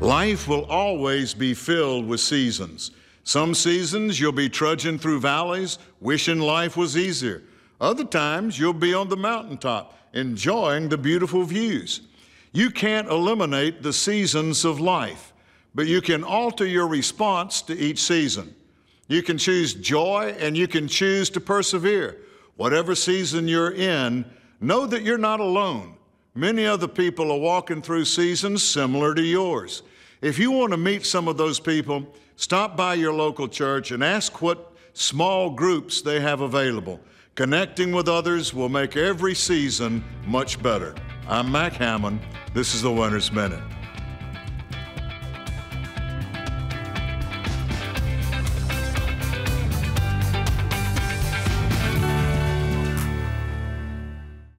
Life will always be filled with seasons. Some seasons you'll be trudging through valleys, wishing life was easier. Other times you'll be on the mountaintop, enjoying the beautiful views. You can't eliminate the seasons of life, but you can alter your response to each season. You can choose joy and you can choose to persevere. Whatever season you're in, know that you're not alone. Many other people are walking through seasons similar to yours. If you want to meet some of those people, stop by your local church and ask what small groups they have available. Connecting with others will make every season much better. I'm Mac Hammond. This is the Winner's Minute.